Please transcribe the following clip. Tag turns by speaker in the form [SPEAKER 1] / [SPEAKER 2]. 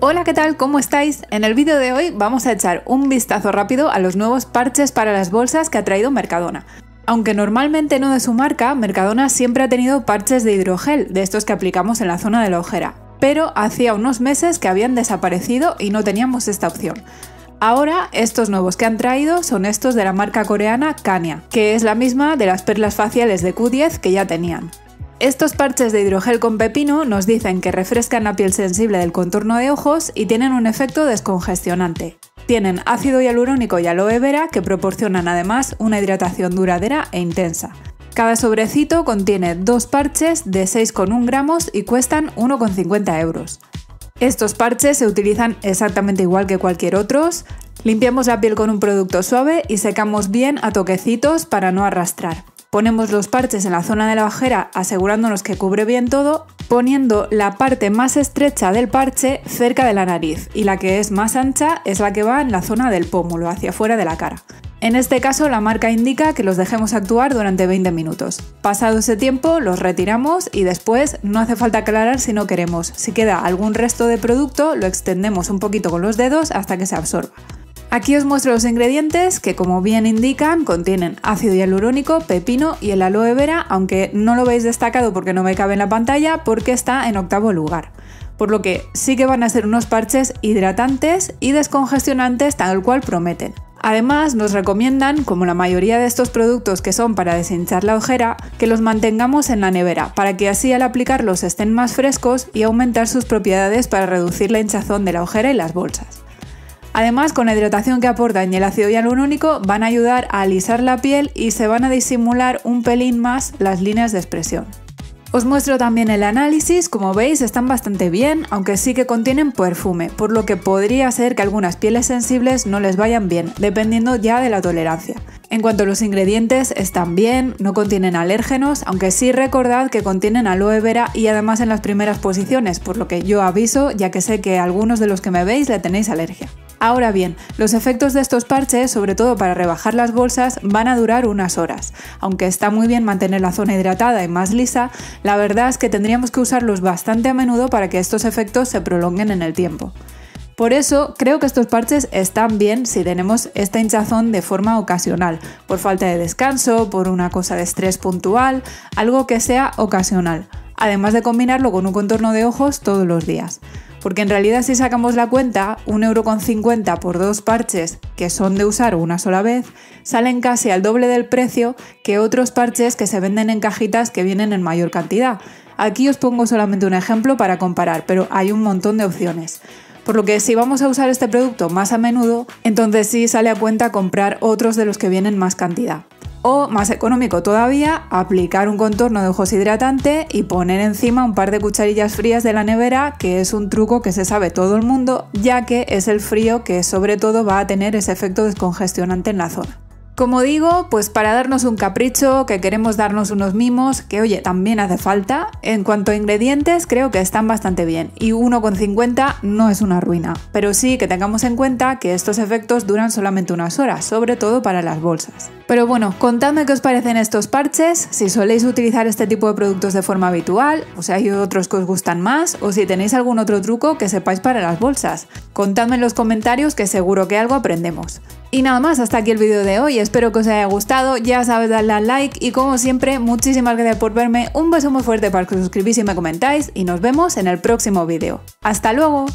[SPEAKER 1] Hola, ¿qué tal? ¿Cómo estáis? En el vídeo de hoy vamos a echar un vistazo rápido a los nuevos parches para las bolsas que ha traído Mercadona. Aunque normalmente no de su marca, Mercadona siempre ha tenido parches de hidrogel, de estos que aplicamos en la zona de la ojera, pero hacía unos meses que habían desaparecido y no teníamos esta opción. Ahora, estos nuevos que han traído son estos de la marca coreana Kania, que es la misma de las perlas faciales de Q10 que ya tenían. Estos parches de hidrogel con pepino nos dicen que refrescan la piel sensible del contorno de ojos y tienen un efecto descongestionante. Tienen ácido hialurónico y aloe vera que proporcionan además una hidratación duradera e intensa. Cada sobrecito contiene dos parches de 6,1 gramos y cuestan 1,50 euros. Estos parches se utilizan exactamente igual que cualquier otros. Limpiamos la piel con un producto suave y secamos bien a toquecitos para no arrastrar. Ponemos los parches en la zona de la ojera asegurándonos que cubre bien todo, poniendo la parte más estrecha del parche cerca de la nariz y la que es más ancha es la que va en la zona del pómulo, hacia fuera de la cara. En este caso la marca indica que los dejemos actuar durante 20 minutos. Pasado ese tiempo los retiramos y después no hace falta aclarar si no queremos. Si queda algún resto de producto lo extendemos un poquito con los dedos hasta que se absorba. Aquí os muestro los ingredientes que como bien indican contienen ácido hialurónico, pepino y el aloe vera, aunque no lo veis destacado porque no me cabe en la pantalla porque está en octavo lugar. Por lo que sí que van a ser unos parches hidratantes y descongestionantes tal cual prometen. Además, nos recomiendan, como la mayoría de estos productos que son para deshinchar la ojera, que los mantengamos en la nevera, para que así al aplicarlos estén más frescos y aumentar sus propiedades para reducir la hinchazón de la ojera y las bolsas. Además, con la hidratación que aportan y el ácido hialurónico van a ayudar a alisar la piel y se van a disimular un pelín más las líneas de expresión. Os muestro también el análisis, como veis están bastante bien, aunque sí que contienen perfume, por lo que podría ser que algunas pieles sensibles no les vayan bien, dependiendo ya de la tolerancia. En cuanto a los ingredientes, están bien, no contienen alérgenos, aunque sí recordad que contienen aloe vera y además en las primeras posiciones, por lo que yo aviso ya que sé que algunos de los que me veis le tenéis alergia. Ahora bien, los efectos de estos parches, sobre todo para rebajar las bolsas, van a durar unas horas. Aunque está muy bien mantener la zona hidratada y más lisa, la verdad es que tendríamos que usarlos bastante a menudo para que estos efectos se prolonguen en el tiempo. Por eso creo que estos parches están bien si tenemos esta hinchazón de forma ocasional, por falta de descanso, por una cosa de estrés puntual, algo que sea ocasional, además de combinarlo con un contorno de ojos todos los días. Porque en realidad si sacamos la cuenta, 1,50€ por dos parches que son de usar una sola vez, salen casi al doble del precio que otros parches que se venden en cajitas que vienen en mayor cantidad. Aquí os pongo solamente un ejemplo para comparar, pero hay un montón de opciones. Por lo que si vamos a usar este producto más a menudo, entonces sí sale a cuenta comprar otros de los que vienen más cantidad. O, más económico todavía, aplicar un contorno de ojos hidratante y poner encima un par de cucharillas frías de la nevera, que es un truco que se sabe todo el mundo, ya que es el frío que sobre todo va a tener ese efecto descongestionante en la zona. Como digo, pues para darnos un capricho, que queremos darnos unos mimos, que oye, también hace falta, en cuanto a ingredientes creo que están bastante bien y 1,50 no es una ruina, pero sí que tengamos en cuenta que estos efectos duran solamente unas horas, sobre todo para las bolsas. Pero bueno, contadme qué os parecen estos parches, si soléis utilizar este tipo de productos de forma habitual, o si hay otros que os gustan más, o si tenéis algún otro truco que sepáis para las bolsas. Contadme en los comentarios que seguro que algo aprendemos. Y nada más, hasta aquí el vídeo de hoy, espero que os haya gustado, ya sabes darle al like y como siempre, muchísimas gracias por verme, un beso muy fuerte para que os suscribís y me comentáis y nos vemos en el próximo vídeo. ¡Hasta luego!